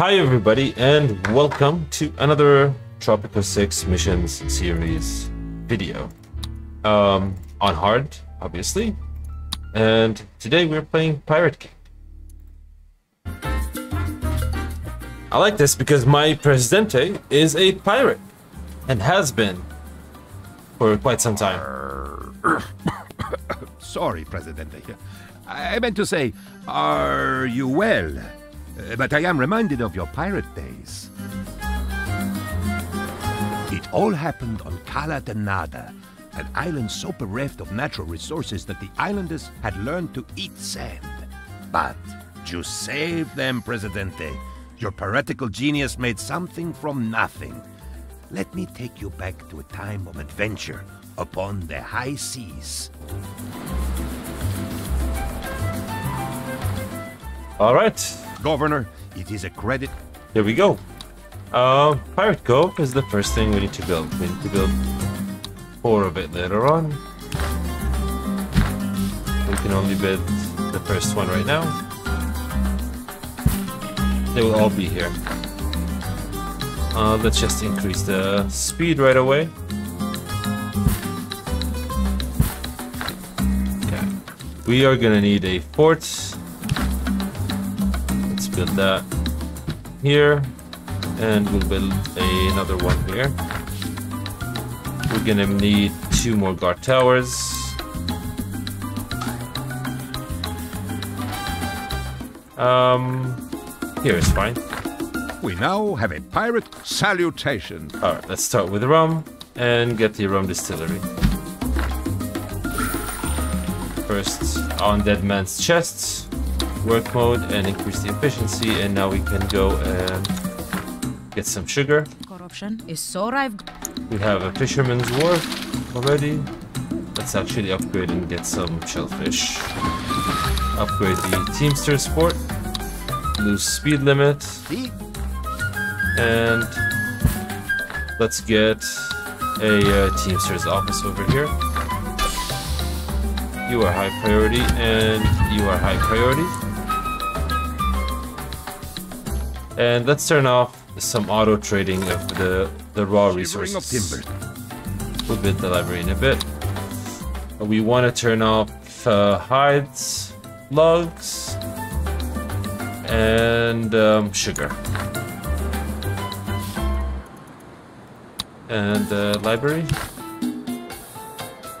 Hi everybody and welcome to another Tropico 6 Missions series video. Um, on hard, obviously. And today we're playing Pirate King. I like this because my Presidente is a pirate and has been for quite some time. Sorry, Presidente. I meant to say, are you well? Uh, but I am reminded of your pirate days. It all happened on Cala de Nada, an island so bereft of natural resources that the islanders had learned to eat sand. But you saved them, Presidente. Your piratical genius made something from nothing. Let me take you back to a time of adventure upon the high seas. All right, Governor, it is a credit. here we go. Uh, Pirate Cove is the first thing we need to build. We need to build four of it later on. We can only build the first one right now. They will all be here. Uh, let's just increase the speed right away. Yeah. We are gonna need a fort. Build that here. And we'll build another one here. We're gonna need two more guard towers. Um, here is fine. We now have a pirate salutation. Alright, let's start with rum and get the rum distillery. First, on Dead Man's chests, work mode and increase the efficiency, and now we can go and get some sugar. Corruption is so rife. We have a fisherman's wharf already. Let's actually upgrade and get some shellfish. Upgrade the Teamster Sport. Lose speed limit. And let's get a uh, Teamsters office over here. You are high priority, and you are high priority. And let's turn off some auto trading of the, the raw resources. timber. We'll build the library in a bit. We want to turn off uh, hides, logs, and um, sugar. And uh, library.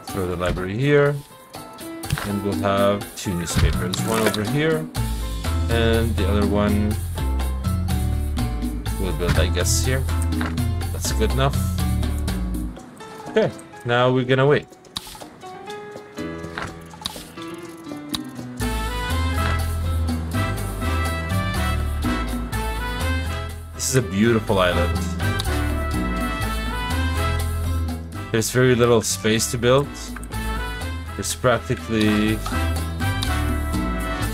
Throw the library here. And we'll have two newspapers. One over here, and the other one we'll build, I guess, here. That's good enough. Okay, now we're gonna wait. This is a beautiful island. There's very little space to build. There's practically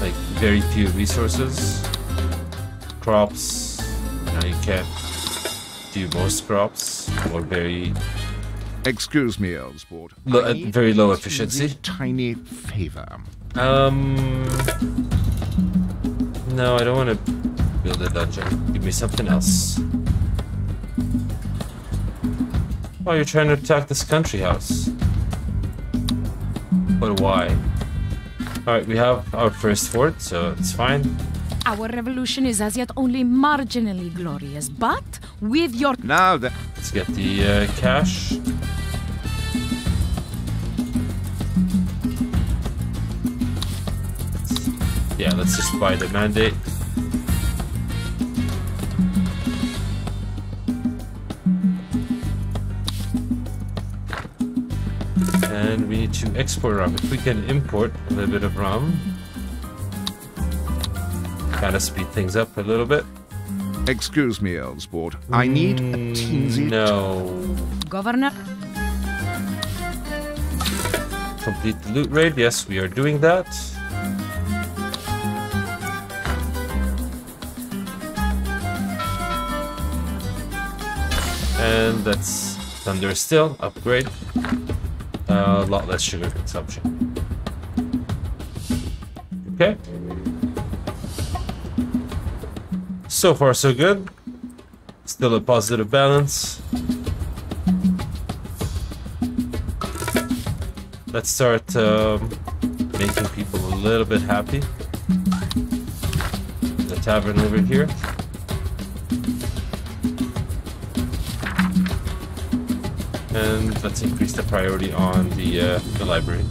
like very few resources. Crops, you know, you can't do most crops or very Excuse me, Elsport. Lo- I uh, very low efficiency. Tiny favor. Um. No, I don't want to build a dungeon. Give me something else. Why Oh, you're trying to attack this country house. But why? Alright, we have our first fort, so it's fine. Our revolution is as yet only marginally glorious, but with your Now that Let's get the uh, cash. Yeah, let's just buy the mandate. And we need to export rum. If we can import a little bit of rum, kind of speed things up a little bit. excuse me, Elsport. I need a teensy. No. governor. Complete the loot raid. Yes, we are doing that. And that's Thunder Still. Upgrade. Uh, a lot less sugar consumption. Okay. So far, so good. Still a positive balance. Let's start um, making people a little bit happy. The tavern over here. And let's increase the priority on the, uh, the library.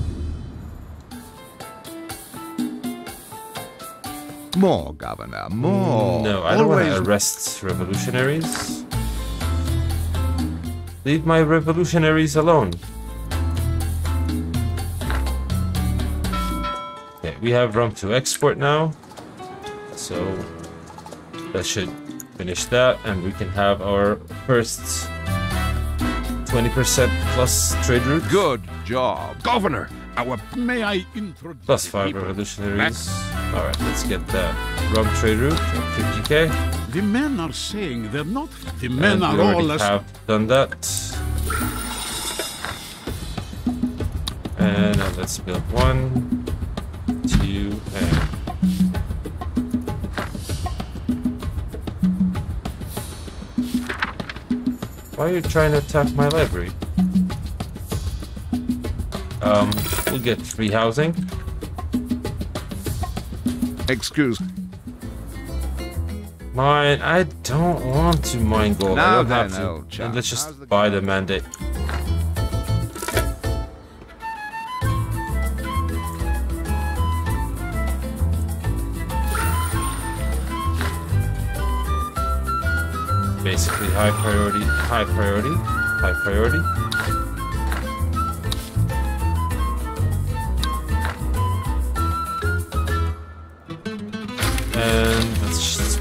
More, Governor, more. No, I don't want to arrest revolutionaries. Leave my revolutionaries alone. Okay, we have rum to export now. So that should finish that and we can have our first 20% plus trade route. Good job. Governor, our May I introduce Plus the 5 people? Alright, let's get that rum trade route 50k. The men are saying they're not. The men And are all as have done that. And now let's build one, two, and why are you trying to attack my library? Um, we'll get free housing. Excuse. Mine, I don't want to mine gold. I Now don't then, have to. And let's just the buy the mandate. Basically, high priority, high priority, high priority.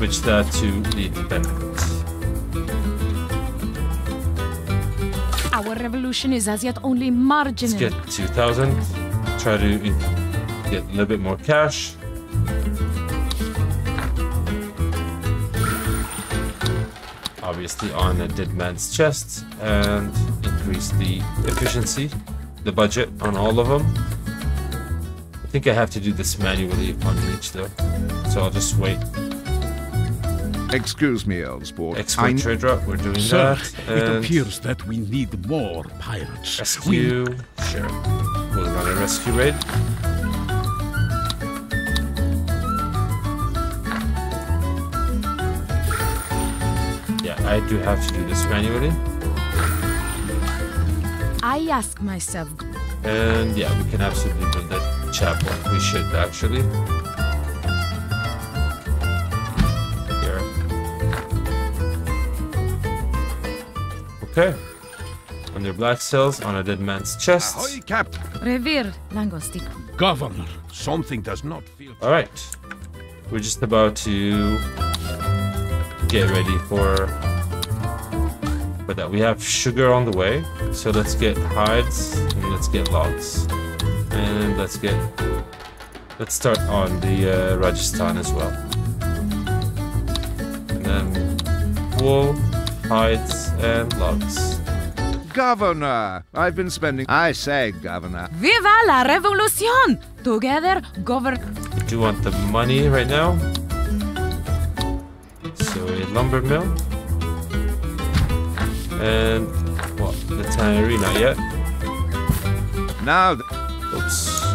Switch that to the independent. Our revolution is as yet only marginal. Let's get 2,000. Try to get a little bit more cash. Obviously on a dead man's chest and increase the efficiency, the budget on all of them. I think I have to do this manually on each though. So I'll just wait. Excuse me, old sport. I Export trade we're doing Sir, that. it And appears that we need more pirates. rescue, sure. We'll run a rescue raid. Yeah, I do have to do this manually. I ask myself, And yeah, we can absolutely build that chapel. We should actually. Okay. Under black cells on a dead man's chest. Ahoy, Captain. Revere, Langostic. Governor, Something does not feel. Alright. We're just about to get ready for for that. We have sugar on the way. So let's get hides and let's get logs. And let's get let's start on the uh, Rajasthan as well. And then wool, hides, and logs. Governor, I've been spending. I say, Governor. Viva la revolution! Together, govern. do you want the money right now? So a lumber mill. And what? The tannery, not yet. Now, Oops.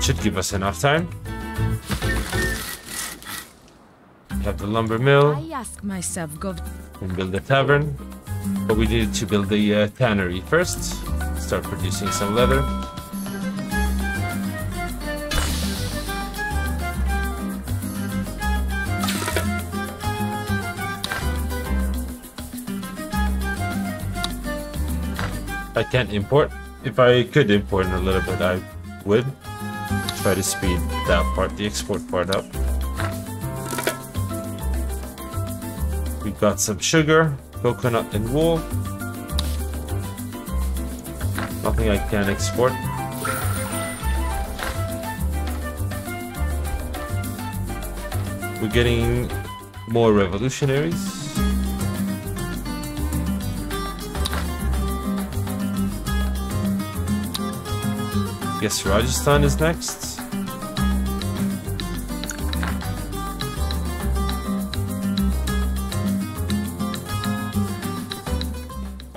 Should give us enough time. We have the lumber mill I ask myself, gov. and build a tavern. But we need to build the uh, tannery first. Start producing some leather. I can't import. If I could import a little bit, I would. Try to speed that part, the export part up. We've got some sugar, coconut, and wool. Nothing I can export. We're getting more revolutionaries. Guess Rajasthan is next.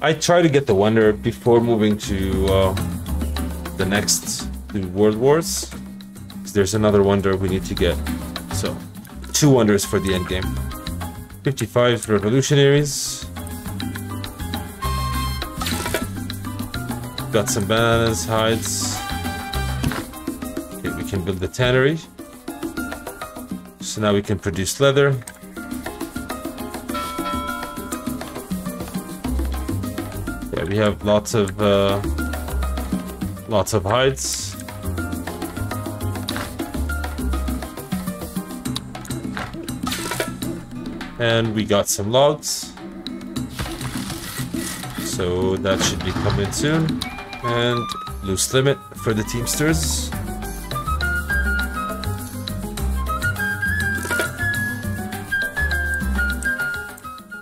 I try to get the wonder before moving to uh, the next the World Wars. There's another wonder we need to get. So, two wonders for the end game. 55 revolutionaries. Got some bananas, hides. Okay, we can build the tannery. So now we can produce leather. We have lots of uh, lots of hides. And we got some logs. So that should be coming soon. And loose limit for the Teamsters.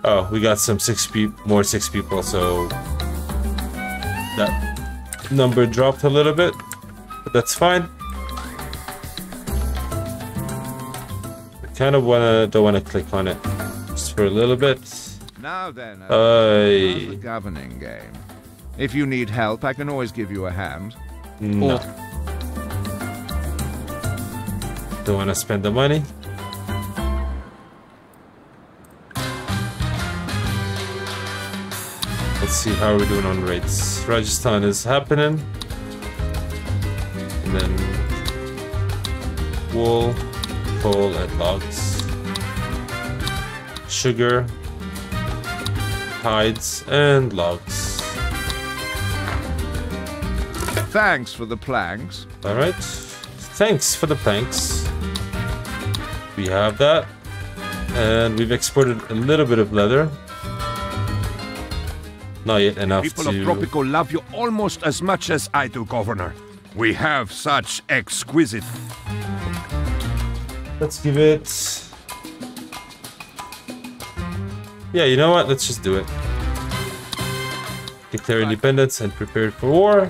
Oh, we got some six pe- more six people, so that number dropped a little bit, but that's fine. I kind of wanna don't wanna click on it just for a little bit. Now then, uh, the governing game? If you need help, I can always give you a hand. No. Don't wanna spend the money. Let's see how we're doing on rates. Rajasthan is happening. And then wool, coal, and logs. Sugar, hides, and logs. Thanks for the planks. Alright. Thanks for the planks. We have that. And we've exported a little bit of leather. Not yet enough People to... of Tropico love you almost as much as I do, Governor. We have such exquisite. Let's give it... Yeah, you know what? Let's just do it. Declare independence and prepare for war.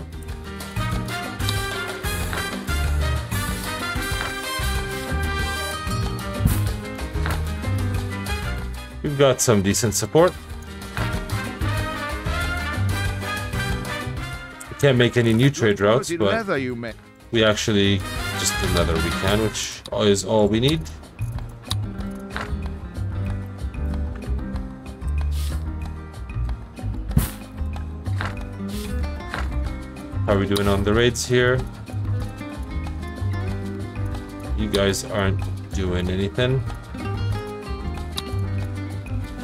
We've got some decent support. Can't make any new trade routes, but leather you make. we actually just do leather we can, which is all we need. How are we doing on the raids here? You guys aren't doing anything.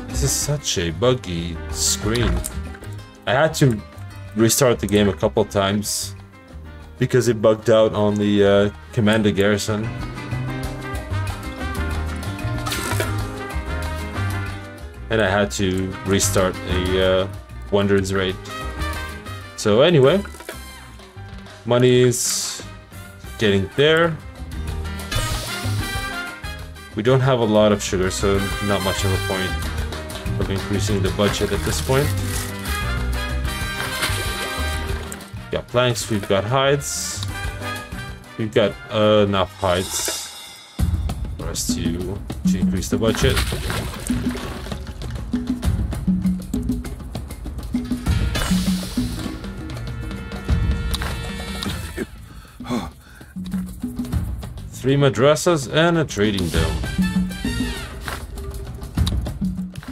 This is such a buggy screen. I had to restart the game a couple times because it bugged out on the uh, commander garrison. And I had to restart a uh, Wonders raid. So anyway, money is getting there. We don't have a lot of sugar, so not much of a point of increasing the budget at this point. We've got planks, we've got hides. We've got uh, enough hides for us to, to increase the budget. Three madrasas and a trading dome.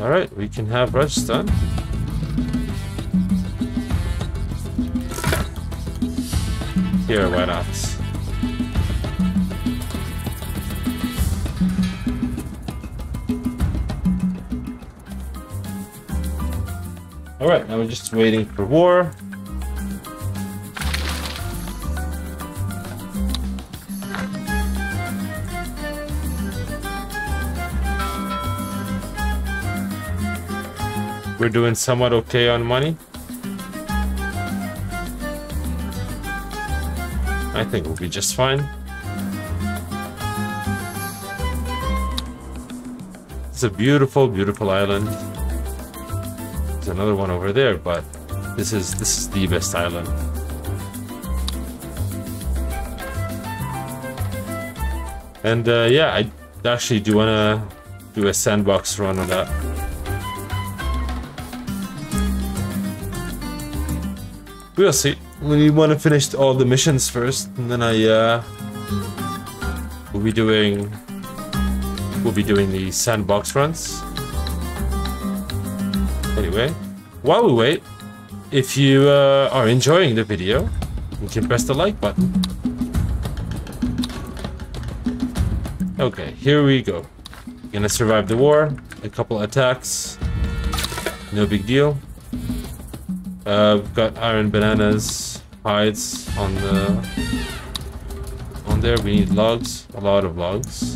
Alright, we can have Rajasthan. Here, why not? Alright, now we're just waiting for war. We're doing somewhat okay on money. I think we'll be just fine. It's a beautiful, beautiful island. There's another one over there, but this is this is the best island. And uh, yeah, I actually do wanna do a sandbox run on that. We'll see. We want to finish all the missions first, and then I uh, will be doing we'll be doing the sandbox runs. Anyway, while we wait, if you uh, are enjoying the video, you can press the like button. Okay, here we go. Gonna survive the war, a couple attacks, no big deal. Uh, we've got iron bananas, hides on the on there. We need logs, a lot of logs.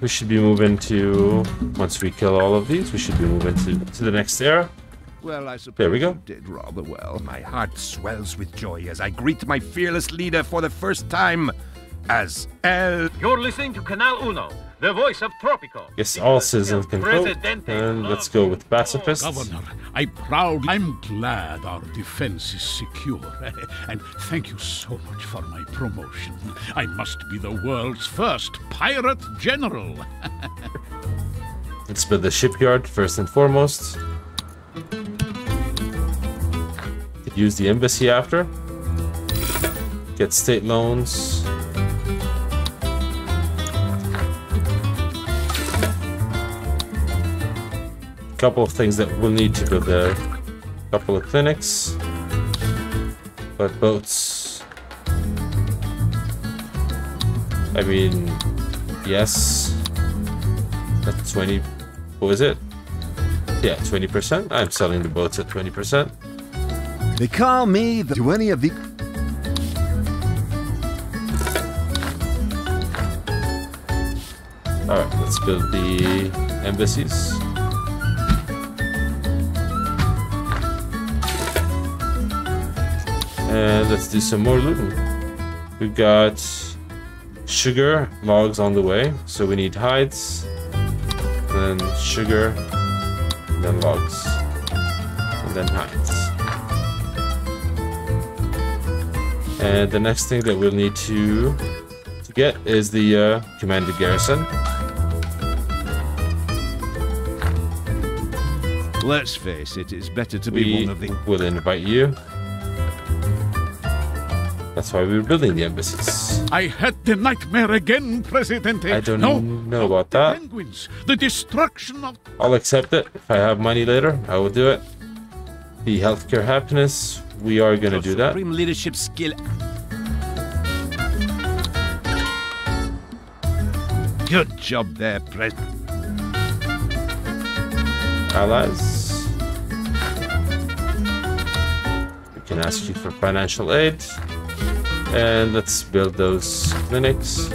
We should be moving to, once we kill all of these, we should be moving to, to the next era. Well, I suppose There we go. did rather well. My heart swells with joy as I greet my fearless leader for the first time as El. You're listening to Canal Uno, the voice of Tropico. Yes, all citizens can vote, Presidente and let's go with pacifists. Governor, I proud. I'm glad our defense is secure. and thank you so much for my promotion. I must be the world's first pirate general. Let's build the shipyard first and foremost. Use the embassy after. Get state loans. Couple of things that we'll need to build a couple of clinics. But boats. I mean, yes. That's 20. What was it? Yeah, 20%. I'm selling the boats at 20%. They call me the. Do any of the. Alright, let's build the embassies. And let's do some more looting. We've got sugar logs on the way, so we need hides, then sugar, then logs, and then hides. And the next thing that we'll need to to get is the uh, commanded garrison. Let's face it, it's better to be We one of the. We will invite you. That's why we were building the embassies. I had the nightmare again, Presidente. I don't no, know about the that. penguins, the destruction of I'll accept it. If I have money later, I will do it. The healthcare happiness, we are gonna do that. Supreme leadership skill. Good job there, Pres. Allies. We can ask you for financial aid. And let's build those clinics.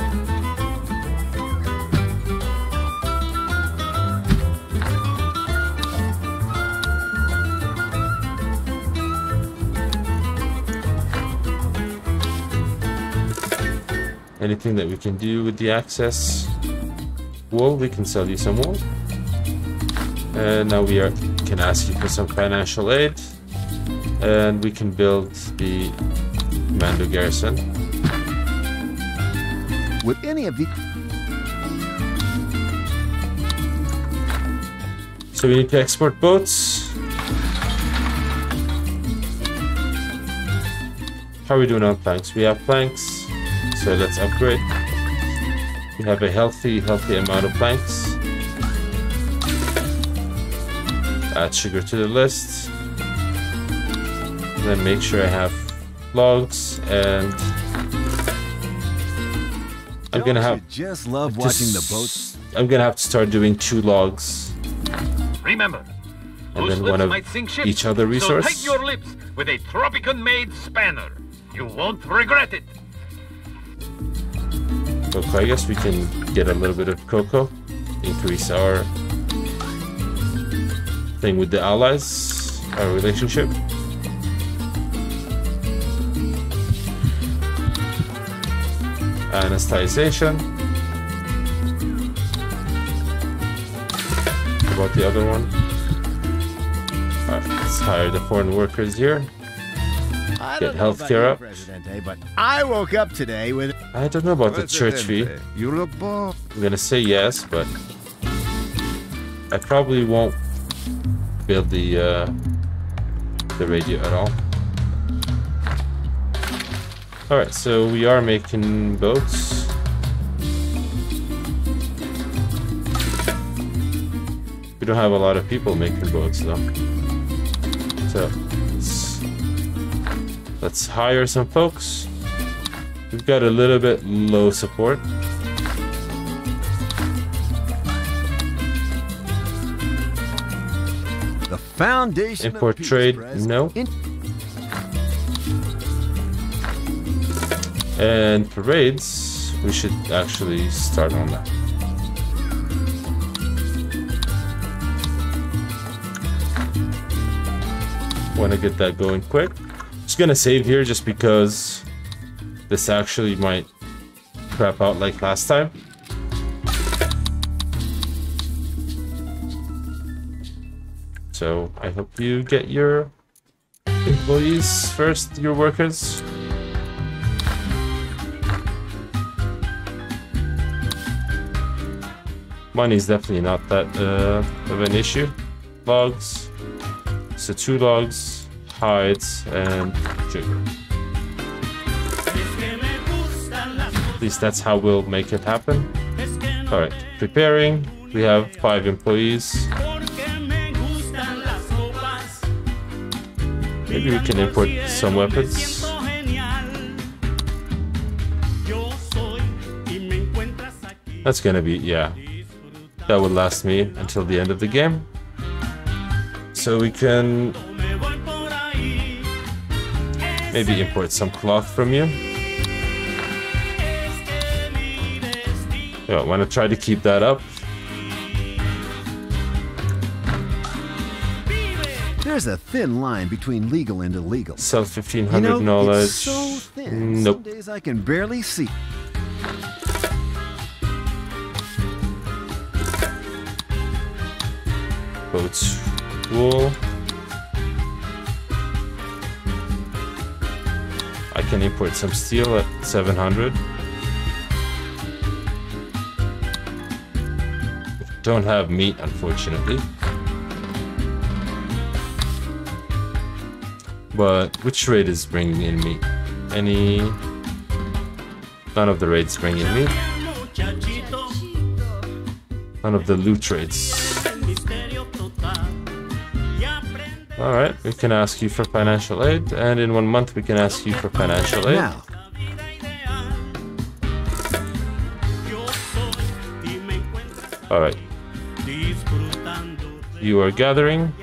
Anything that we can do with the access wool, we can sell you some wool. And now we are, can ask you for some financial aid. And we can build the commando garrison. Would any of the. So we need to export boats. How are we doing on planks? We have planks, so let's upgrade. We have a healthy, healthy amount of planks. Add sugar to the list. Then make sure I have logs and I'm gonna have you just love watching the boats. I'm gonna have to start doing two logs Remember, and then one of might ships, each other resource. So tight your lips with a Tropican-made spanner. You won't regret it. Okay, I guess we can get a little bit of cocoa, increase our thing with the allies, our relationship. Anesthetization. What about the other one? Alright, let's hire the foreign workers here. I Get healthcare up. Presidente, but I woke up today with I don't know about the church fee. You look bored. I'm gonna say yes, but I probably won't build the uh, the radio at all. All right, so we are making boats. We don't have a lot of people making boats though. So let's, let's hire some folks. We've got a little bit low support. the foundation Import of trade, no. In- And parades, we should actually start on that. Want to get that going quick. Just gonna save here just because this actually might crap out like last time. So I hope you get your employees first, your workers. Money's definitely not that uh, of an issue. Logs. So two logs, hides, and sugar. At least that's how we'll make it happen. Alright, preparing. We have five employees. Maybe we can import some weapons. That's gonna be, yeah. That would last me until the end of the game. So we can maybe import some cloth from you. Yeah, I want to try to keep that up. There's a thin line between legal and illegal. Sell You 1500 know, knowledge. it's so thin. Nope. Some days I can barely see. Boats. Wool. I can import some steel at 700. Don't have meat, unfortunately. But which raid is bringing in meat? Any? None of the raids bring in meat. None of the loot raids. Alright, we can ask you for financial aid, and in one month we can ask you for financial aid. Now, Alright. You are gathering.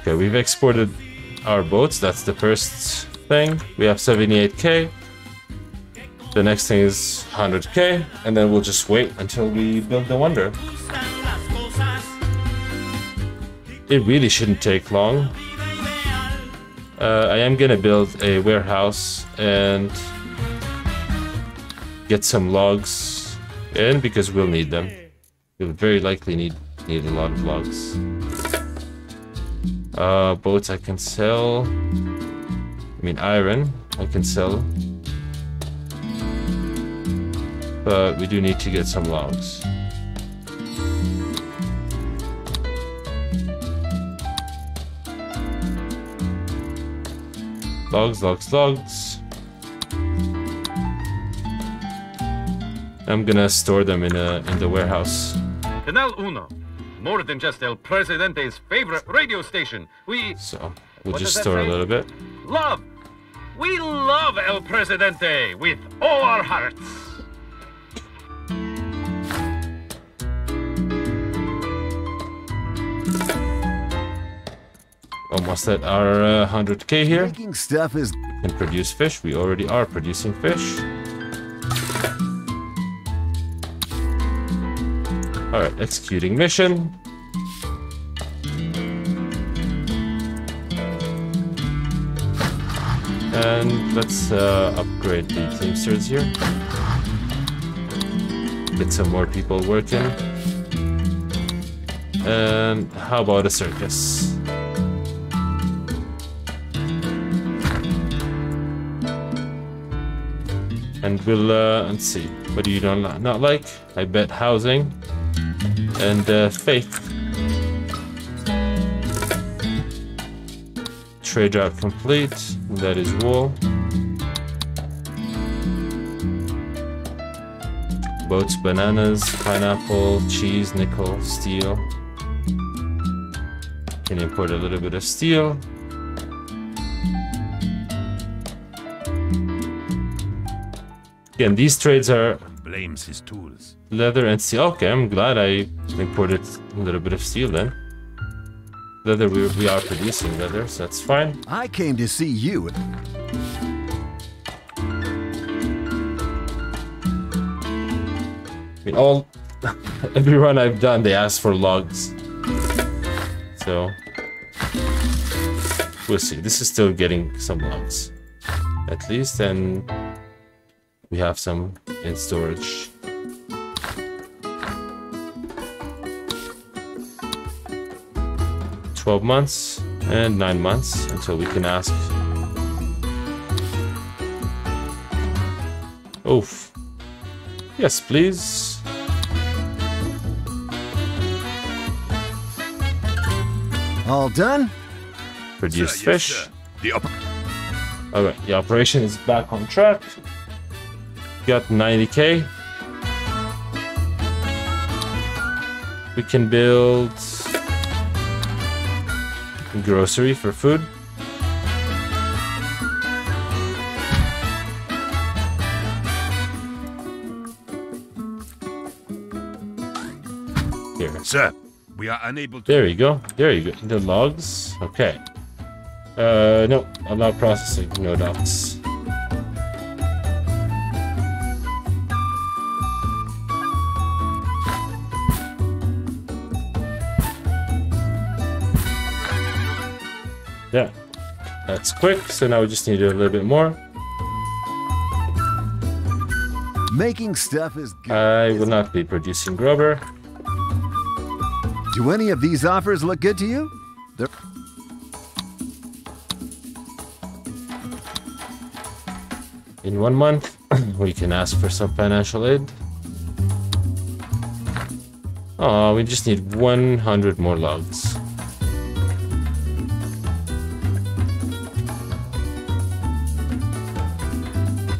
Okay, we've exported our boats. That's the first thing. We have 78k. The next thing is 100k, and then we'll just wait until we build the wonder. It really shouldn't take long. Uh, I am gonna build a warehouse and get some logs in because we'll need them. We'll very likely need need a lot of logs. Uh, boats I can sell. I mean iron I can sell. But we do need to get some logs. Logs, logs, logs. I'm gonna store them in a in the warehouse. Canal Uno. More than just El Presidente's favorite radio station. We So we'll just store a little bit. love. We love El Presidente with all our hearts. Almost at our uh, 100k here. making stuff is Can produce fish. We already are producing fish. Alright, executing mission. And let's uh, upgrade the Teamsters here. Get some more people working. And how about a circus? And we'll, uh, let's see, what do you not, not like? I bet housing and uh, faith. Trade route complete, that is wool. Boats, bananas, pineapple, cheese, nickel, steel. Can import a little bit of steel. Again, these trades are Blames his tools. leather and steel. Okay, I'm glad I imported a little bit of steel then. Leather, we, we are producing leather, so that's fine. I came to see you. I mean, all every run I've done, they ask for logs. So we'll see. This is still getting some logs, at least, and we have some in storage. Twelve months and nine months until we can ask. Oof. Yes, please. All done? Produce Sir, yes, fish. sir. The op- Alright, the operation is back on track. Got 90k. We can build grocery for food. Here. Sir, we are unable to. There you go. There you go. The logs. Okay. Uh, no. Allow processing. No docs. Yeah. That's quick. So now we just need a little bit more. Making stuff is good. I will not be producing Grover. Do any of these offers look good to you? They're In one month, we can ask for some financial aid. Oh, we just need 100 more logs.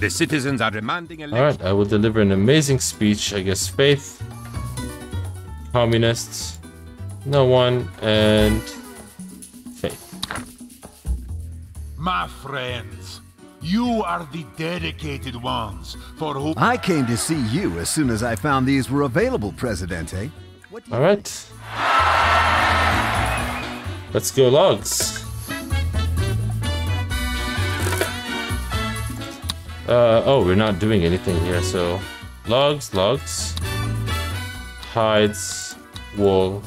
The citizens are demanding election. Alright, I will deliver an amazing speech against faith, communists, no one, and faith. My friends, you are the dedicated ones for whom I came to see you as soon as I found these were available, Presidente. What do you Alright. Let's go logs. Uh, oh, we're not doing anything here, so logs, logs, hides, wool,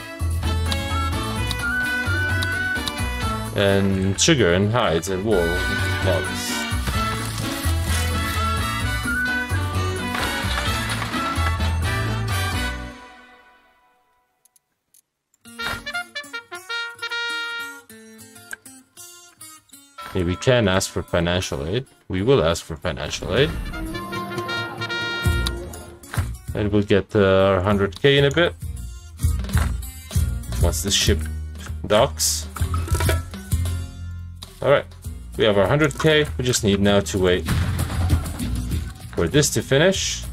and sugar and hides and wool, logs. We can ask for financial aid. We will ask for financial aid. And we'll get uh, our 100k in a bit. Once this ship docks. Alright, we have our 100k. We just need now to wait for this to finish.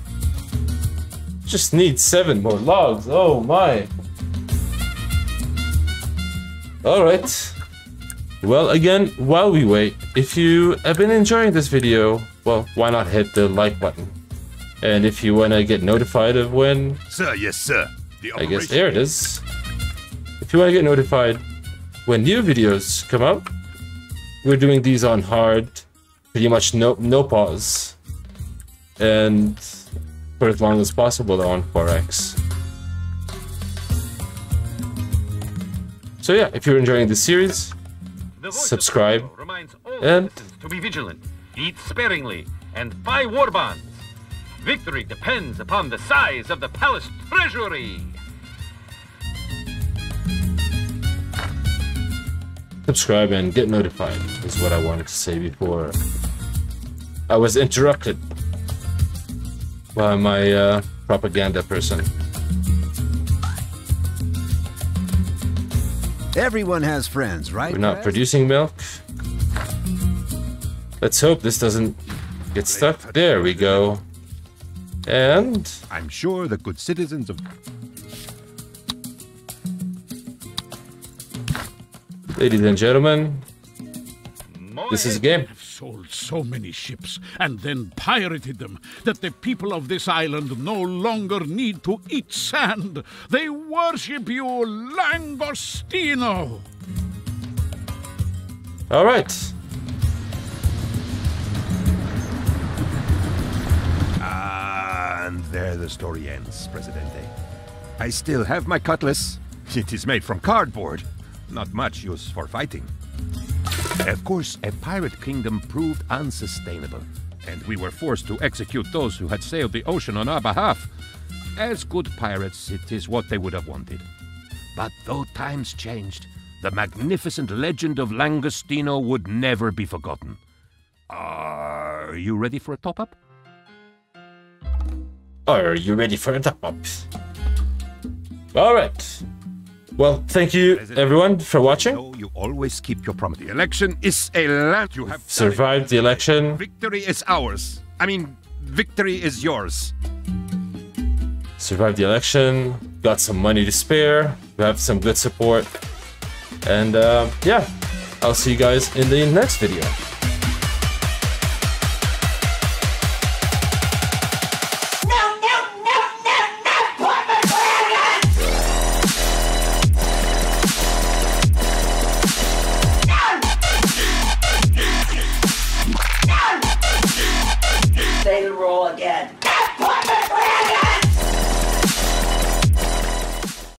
Just need seven more logs. Oh my. Alright. Well, again, while we wait, if you have been enjoying this video, well, why not hit the like button? And if you want to get notified of when, Sir, yes, sir. The I guess there it is. If you want to get notified when new videos come out, we're doing these on hard, pretty much no no pause, and for as long as possible on 4x. So yeah, if you're enjoying this series, The voice of Subscribe, the people reminds all and- to be vigilant eat sparingly, and buy war bonds. Victory depends upon the size of the palace treasury. Subscribe and get notified is what I wanted to say before I was interrupted by my uh, propaganda person. Everyone has friends, right? We're not producing milk. Let's hope this doesn't get stuck. There we go. And I'm sure the good citizens of ladies and gentlemen, this is a game. Have sold so many ships and then pirated them that the people of this island no longer need to eat sand. They worship you, Langostino. All right. And there the story ends, Presidente. I still have my cutlass. It is made from cardboard. Not much use for fighting. Of course, a pirate kingdom proved unsustainable, and we were forced to execute those who had sailed the ocean on our behalf. As good pirates, it is what they would have wanted. But though times changed, the magnificent legend of Langostino would never be forgotten. Are you ready for a top up? Are you ready for a top up? Well, thank you everyone for watching. You always keep your promise. The election is a land you have. Survived the election. Victory is ours. I mean, victory is yours. Survived the election. Got some money to spare. We have some good support. And uh, yeah, I'll see you guys in the next video.